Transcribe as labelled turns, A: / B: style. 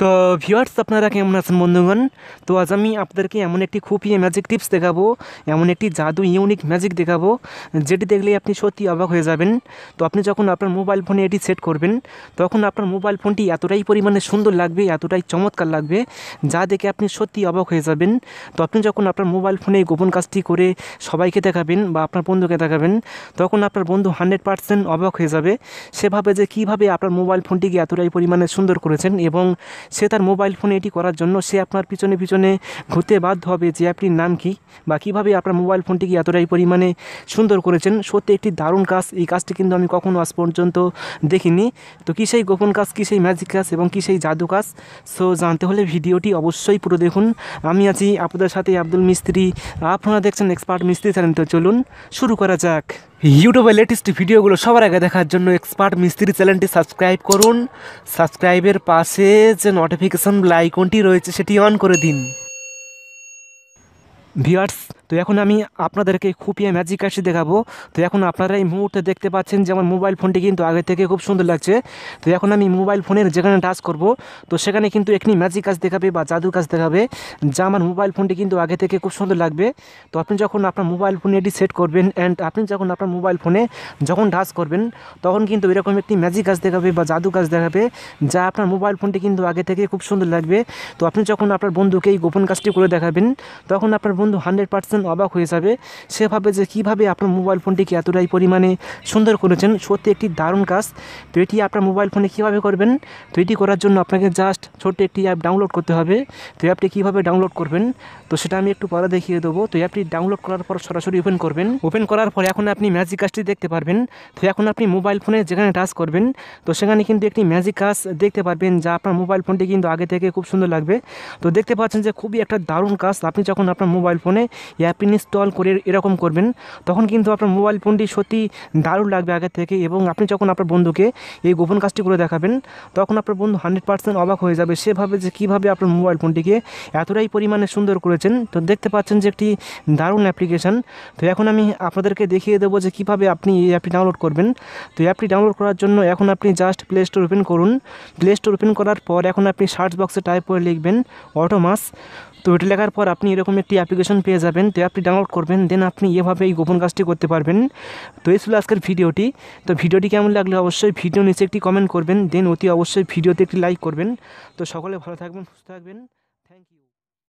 A: তো ভিউয়ার্স আপনারা কেমন আছেন বন্ধুগণ? তো আজ আমি আপনাদেরকে এমন একটি খুবই ম্যাজিক টিপস দেখাবো, এমন একটি জাদু ইউনিক ম্যাজিক দেখাবো, যেটি দেখলে আপনি সত্যি অবাক হয়ে যাবেন। তো আপনি যখন আপনার মোবাইল ফোনে এটি সেট করবেন, তখন আপনার মোবাইল ফোনটি এতটাই পরিমাণে সুন্দর লাগবে, এতটাই চমৎকার লাগবে, যা দেখে আপনি সত্যি অবাক হয়ে যাবেন। তো আপনি যখন আপনার মোবাইল ফোনে গোপন কাজটি করে সবাইকে দেখাবেন বা আপনার বন্ধুকে দেখাবেন, তখন আপনার বন্ধু হান্ড্রেড পার্সেন্ট অবাক হয়ে যাবে। সেভাবে যে কীভাবে আপনার মোবাইল ফোনটিকে এতটাই পরিমাণে সুন্দর করেছেন এবং সে তার মোবাইল ফোনে এটি করার জন্য সে আপনার পিছনে পিছনে ঘুরতে বাধ্য হবে যে অ্যাপটির নাম কি বা কীভাবে আপনার মোবাইল ফোনটিকে এতটাই পরিমাণে সুন্দর করেছেন। সত্যি একটি দারুণ কাজ। এই কাজটি কিন্তু আমি কখনও আজ পর্যন্ত দেখিনি। তো কী সেই গোপন কাজ, কী সেই ম্যাজিক কাজ এবং কী সেই জাদু কাজ? সো জানতে হলে ভিডিওটি অবশ্যই পুরো দেখুন। আমি আছি আপনাদের সাথে আব্দুল মিস্ত্রি। আপনারা দেখছেন এক্সপার্ট মিস্ত্রি চ্যানেল তো চলুন শুরু করা যাক। ইউটিউবে লেটেস্ট ভিডিওগুলো সবার আগে দেখার জন্য এক্সপার্ট মিস্ত্রি চ্যানেলটি সাবস্ক্রাইব করুন। সাবস্ক্রাইবের পাশে যে নোটিফিকেশন আইকনটি রয়েছে, সেটি অন করে দিন। ভিউয়ার্স তো এখন আমি আপনাদেরকে খুপিয়ে ম্যাজিক কাশি দেখাবো। তো এখন আপনারা এই মুহূর্তে দেখতে পাচ্ছেন যে আমার মোবাইল ফোনটি কিন্তু আগে থেকে খুব সুন্দর লাগছে। তো এখন আমি মোবাইল ফোনের যেখানে টাচ করব, তো সেখানে কিন্তু একটি ম্যাজিক কাজ দেখাবে বা জাদু কাজ দেখাবে, যা আমার মোবাইল ফোনটি কিন্তু আগে থেকে খুব সুন্দর লাগবে। তো আপনি যখন আপনার মোবাইল ফোনে এটি সেট করবেন অ্যান্ড আপনি যখন আপনার মোবাইল ফোনে যখন টাচ করবেন, তখন কিন্তু এরকম একটি ম্যাজিক কাজ দেখাবে বা জাদু কাজ দেখাবে, যা আপনার মোবাইল ফোনটি কিন্তু আগে থেকে খুব সুন্দর লাগবে। তো আপনি যখন আপনার বন্ধুকে এই গোপন কাজটি করে দেখাবেন, তখন আপনার বন্ধু হান্ড্রেড পার্সেন্ট অবাক হয়ে যাবে। সে ভাবে যে কীভাবে আপনার মোবাইল ফোনটিকে এতটাই পরিমাণে সুন্দর করেছেন। সত্যি একটি দারুণ কাজ। তো এটি আপনার মোবাইল ফোনে কীভাবে করবেন? তো এটি করার জন্য আপনাকে জাস্ট ছোট্ট একটি অ্যাপ ডাউনলোড করতে হবে। তো অ্যাপটি কীভাবে ডাউনলোড করবেন? তো সেটা আমি একটু পরে দেখিয়ে দেবো। তো অ্যাপটি ডাউনলোড করার পর সরাসরি ওপেন করবেন। ওপেন করার পরে এখন আপনি ম্যাজিক কাজটি দেখতে পারবেন। তো এখন আপনি মোবাইল ফোনে যেখানে টাচ করবেন, তো সেখানে কিন্তু একটি ম্যাজিক কাজ দেখতে পারবেন যা আপনার মোবাইল ফোনটি কিন্তু আগে থেকে খুব সুন্দর লাগবে। তো দেখতে পাচ্ছেন যে খুবই একটা দারুণ কাজ। আপনি যখন আপনার মোবাইল ফোনে অ্যাপ ইনস্টল করে এরকম করবেন, তখন কিন্তু আপনার মোবাইল ফোনটি সত্যি দারুণ লাগবে আগে থেকে এবং আপনি যখন আপনার বন্ধুকে এই গোপন কাজটি করে দেখাবেন, তখন আপনার বন্ধু হান্ড্রেড পার্সেন্ট অবাক হয়ে যাবে সেভাবে যে কীভাবে আপনার মোবাইল ফোনটিকে এতটাই পরিমাণে সুন্দর করেছেন। তো দেখতে পাচ্ছেন যে একটি দারুণ অ্যাপ্লিকেশান তো এখন আমি আপনাদেরকে দেখিয়ে দেবো যে কীভাবে আপনি এই অ্যাপটি ডাউনলোড করবেন। তো অ্যাপটি ডাউনলোড করার জন্য এখন আপনি জাস্ট প্লে স্টোর ওপেন করুন। প্লে স্টোর ওপেন করার পর এখন আপনি সার্চ বক্সে টাইপ করে লিখবেন অটোমাস তো এটি লেখার পর আপনি এরকম একটি অ্যাপ্লিকেশন পেয়ে যাবেন, তো অ্যাপটি ডাউনলোড করবেন দেন আপনি এভাবে এই গোপন কাজটি করতে পারবেন। তো এই ছিল আজকের ভিডিওটি। তো ভিডিওটি কেমন লাগলে অবশ্যই ভিডিও নিচে একটি কমেন্ট করবেন দেন অতি অবশ্যই ভিডিওতে একটি লাইক করবেন। তো সকলে ভালো থাকবেন, সুস্থ থাকবেন।